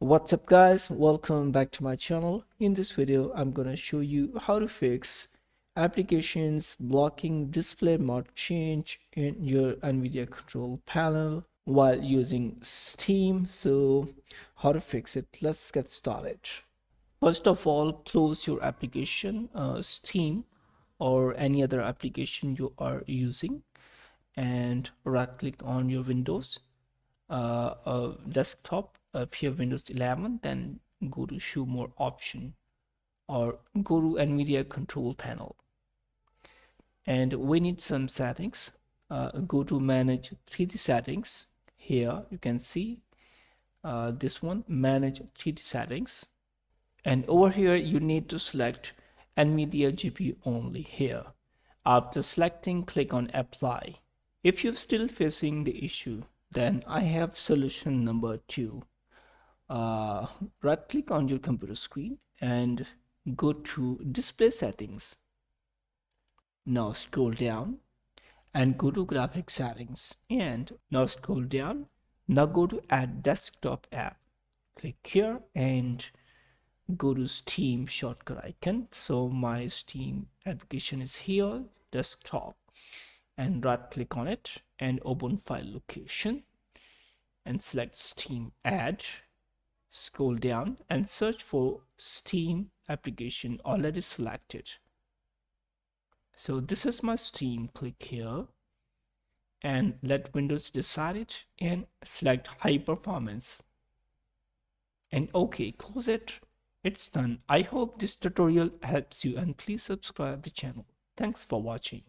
what's up guys? Welcome back to my channel. In this video i'm gonna show you how to fix applications blocking display mode change in your nvidia control panel while using steam. So how to fix it? Let's get started. First of all close your application uh, steam or any other application you are using and right click on your windows uh, uh, desktop if you have windows 11 then go to show more option or go to nvidia control panel and we need some settings uh, go to manage 3d settings here you can see uh, this one manage 3d settings and over here you need to select NVIDIA GPU only here. After selecting, click on apply. If you're still facing the issue, then I have solution number two. Uh, right click on your computer screen and go to display settings. Now scroll down and go to graphic settings and now scroll down. Now go to add desktop app. Click here and go to steam shortcut icon so my steam application is here desktop and right click on it and open file location and select steam add scroll down and search for steam application already selected so this is my steam click here and let windows decide it and select high performance and okay close it it's done. I hope this tutorial helps you and please subscribe the channel. Thanks for watching.